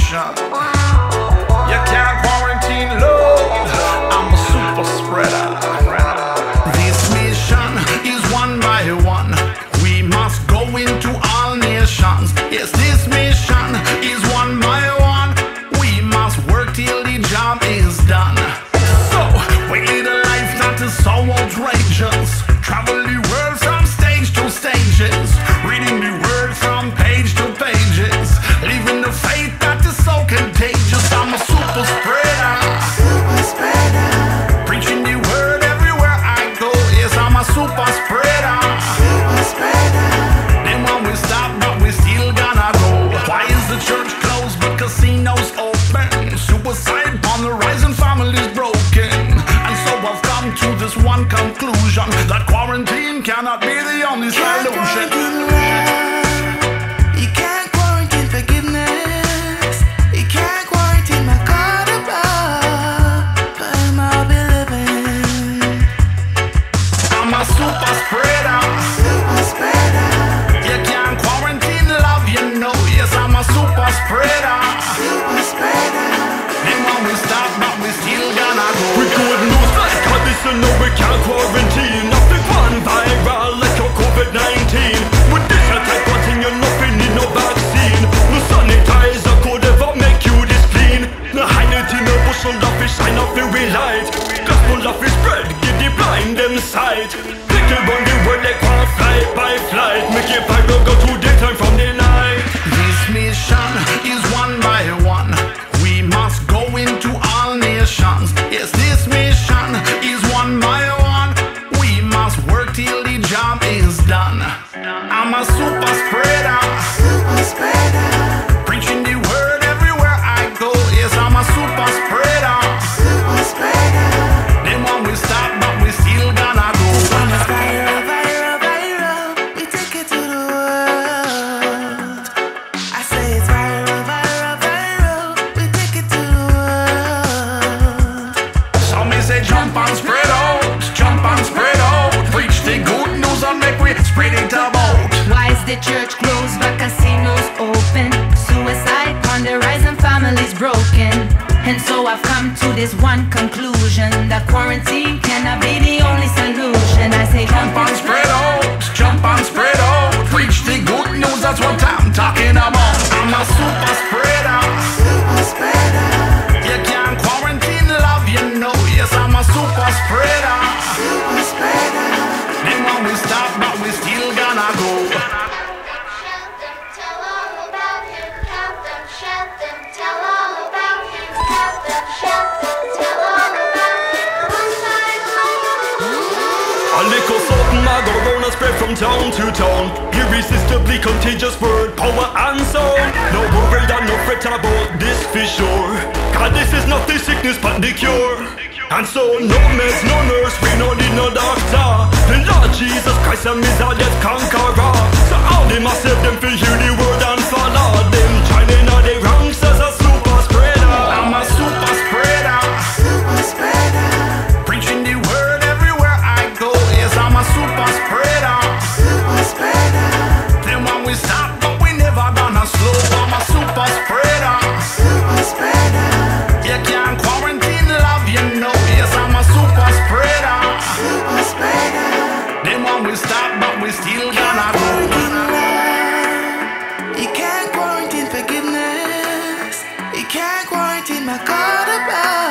You can't quarantine love. I'm a super spreader. This mission is one by one. We must go into all nations. Yes, this mission is one by one. We must work till the job is done. Conclusion that quarantine cannot be the only solution. You can't quarantine forgiveness. You can't quarantine my God above. But I'll be living. I'm a super spreader. Super spreader. You can't quarantine love, you know. Yes, I'm a super spreader. Super spreader. Then when we stop, but we still gonna go. Condition, no we can't quarantine. Nothing one viral like your COVID-19 With this attack, thing you nothing need no vaccine. No sanitizer could ever make you this clean. Hide it in a bush on the fish, shine up the light. Gospel of his spread, give the blind them sight. People run the world like one flight by flight. Make it viral, go A super spreader, church closed but casinos open? Suicide on the rise and families broken. And so I've come to this one conclusion that quarantine cannot be the only solution. I say Jump and spread out, jump and spread out. Preach the good news, that's what I'm talking about. I'm a super town to town Irresistibly contagious word, power and sound No worry and no fret about this for sure. God this is not the sickness but the cure. And so no meds, no nurse, we no need no doctor. The Lord Jesus Christ our death conqueror. So all them we stop, but we still gonna go. You can't quarantine forgiveness. You can't quarantine my God above.